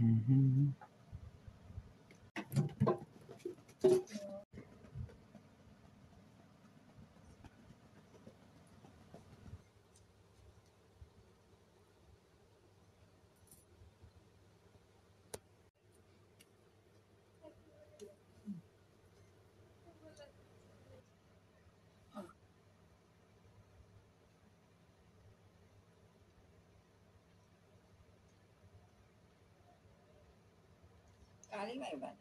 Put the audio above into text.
Mhm. काली भाई बात